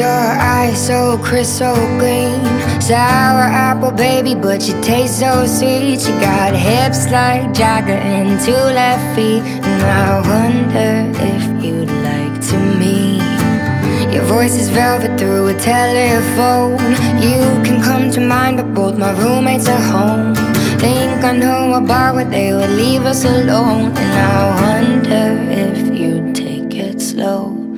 Your eyes so crystal clean. Sour apple baby, but you taste so sweet. You got hips like Jagger and two left feet. And I wonder if you'd like to meet. Your voice is velvet through a telephone. You can come to mind, but both my roommates are home. Think I know a bar where they would leave us alone. And I wonder if you'd take it slow.